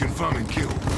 Confirming kill.